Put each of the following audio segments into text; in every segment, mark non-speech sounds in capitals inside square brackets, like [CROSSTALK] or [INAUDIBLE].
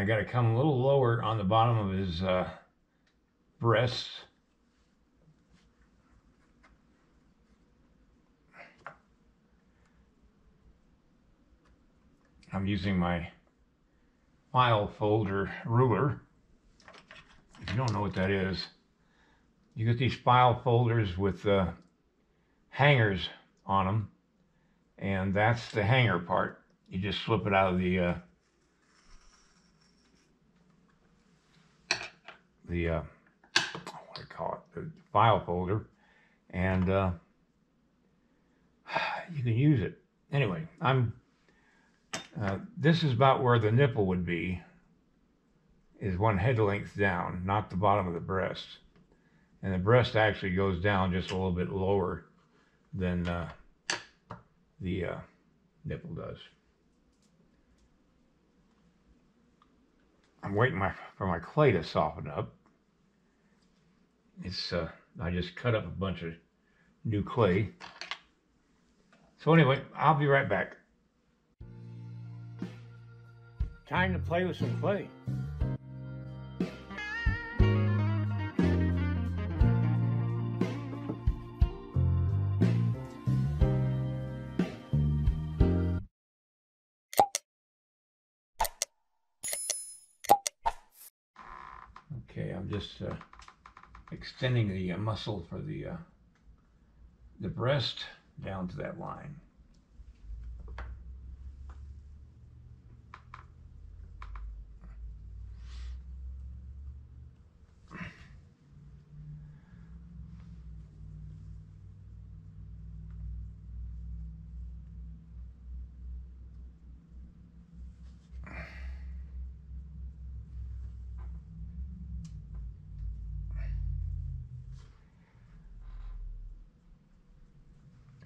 I got to come a little lower on the bottom of his uh, breasts. I'm using my file folder ruler. If you don't know what that is, you get these file folders with uh, hangers on them, and that's the hanger part. You just slip it out of the uh, the uh, what do you call it, the file folder, and uh, [SIGHS] you can use it. Anyway, I'm. Uh, this is about where the nipple would be. Is one head length down, not the bottom of the breast, and the breast actually goes down just a little bit lower than uh, the uh, nipple does. I'm waiting my, for my clay to soften up. It's uh, I just cut up a bunch of new clay. So anyway, I'll be right back. Time to play with some clay. Okay, I'm just uh, extending the uh, muscle for the uh, the breast down to that line.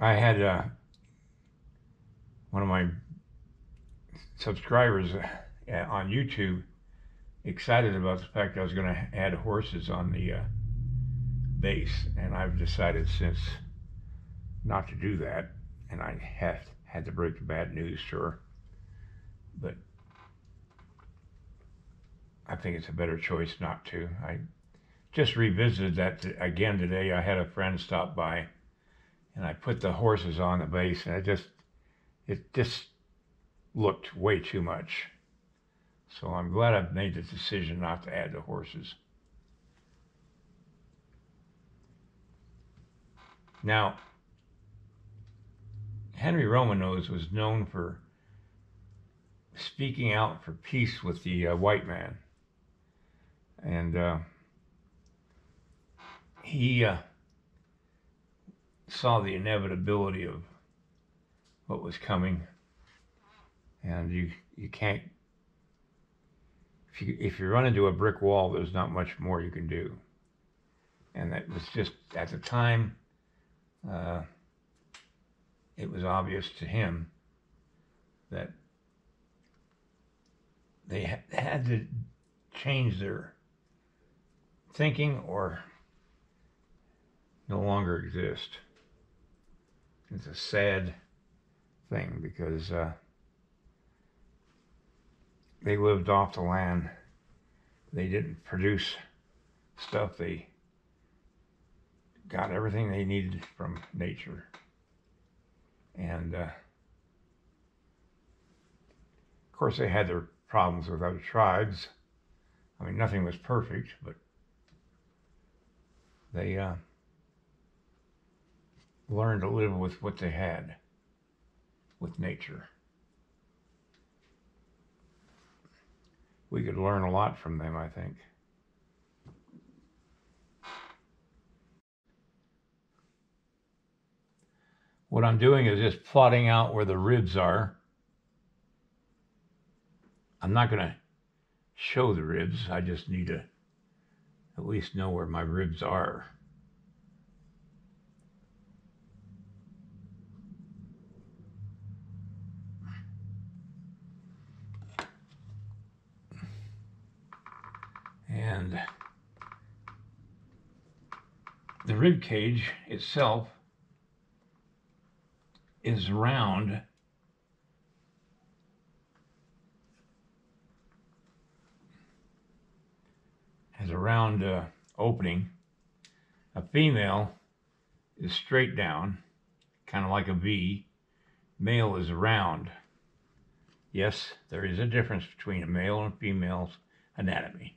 I had uh, one of my subscribers uh, on YouTube excited about the fact I was going to add horses on the uh, base, and I've decided since not to do that, and I have had to break the bad news to her, but I think it's a better choice not to. I just revisited that again today. I had a friend stop by and I put the horses on the base, and it just it just looked way too much. So I'm glad I've made the decision not to add the horses. Now, Henry Roman Nose was known for speaking out for peace with the uh, white man. And uh, he uh, saw the inevitability of what was coming, and you you can't. If you if you run into a brick wall, there's not much more you can do, and that was just at the time. Uh, it was obvious to him that they ha- had to change their thinking or no longer exist it's a sad thing because uh, they lived off the land. They didn't produce stuff. They got everything they needed from nature. And uh, of course, they had their problems with other tribes. I mean, nothing was perfect, but they. Uh, learn to live with what they had, with nature. We could learn a lot from them, I think. What I'm doing is just plotting out where the ribs are. I'm not going to show the ribs. I just need to at least know where my ribs are. And the rib cage itself is round has a round uh, opening. A female is straight down, kind of like a V. Male is round. Yes, there is a difference between a male and female's anatomy.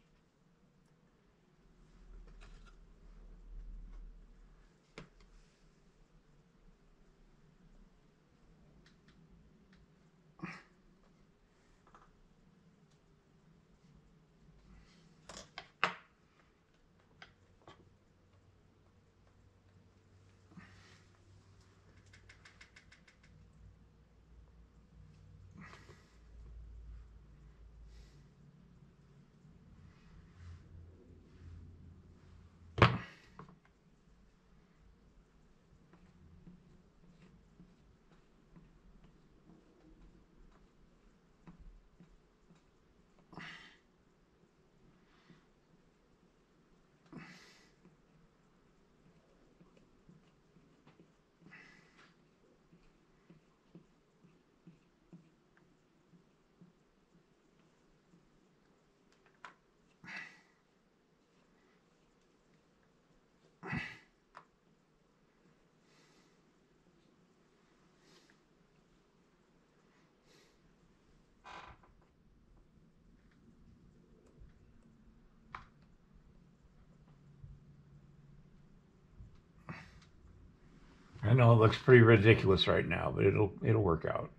I know it looks pretty ridiculous right now, but it'll it'll work out.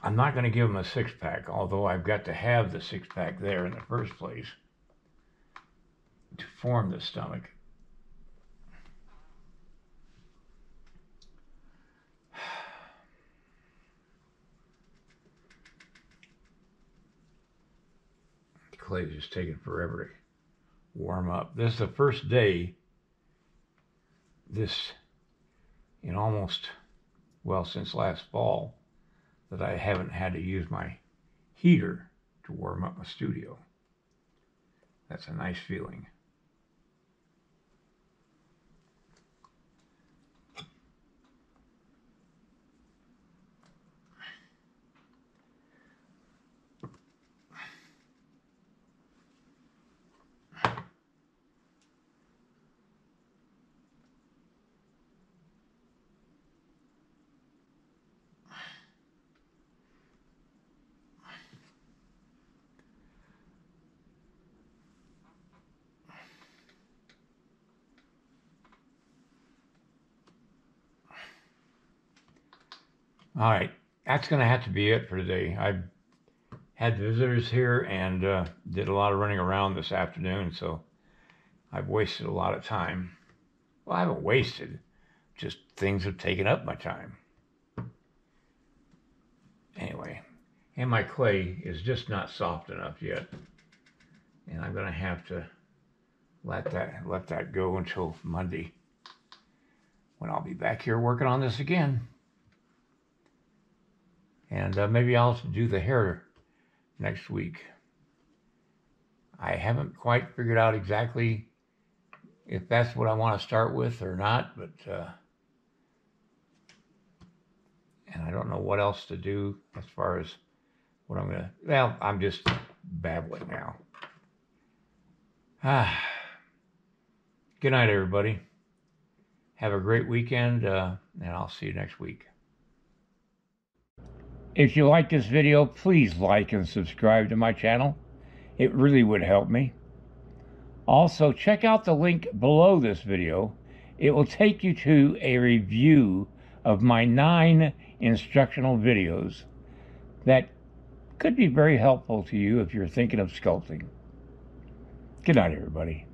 I'm not going to give him a six pack, although I've got to have the six pack there in the first place to form the stomach. Clay's just taking forever to warm up. This is the first day this in almost well since last fall that I haven't had to use my heater to warm up my studio. That's a nice feeling. All right, that's going to have to be it for today. I had visitors here and uh, did a lot of running around this afternoon, so I've wasted a lot of time. Well, I haven't wasted, just things have taken up my time. Anyway, and my clay is just not soft enough yet, and I'm going to have to let that let that go until Monday when I'll be back here working on this again. And uh, maybe I'll do the hair next week. I haven't quite figured out exactly if that's what I want to start with or not, but uh, and I don't know what else to do as far as what I'm gonna. Well, I'm just babbling now. Ah. Good night, everybody. Have a great weekend, uh, and I'll see you next week. If you like this video, please like and subscribe to my channel. It really would help me. Also, check out the link below this video. It will take you to a review of my nine instructional videos that could be very helpful to you if you're thinking of sculpting. Good night, everybody.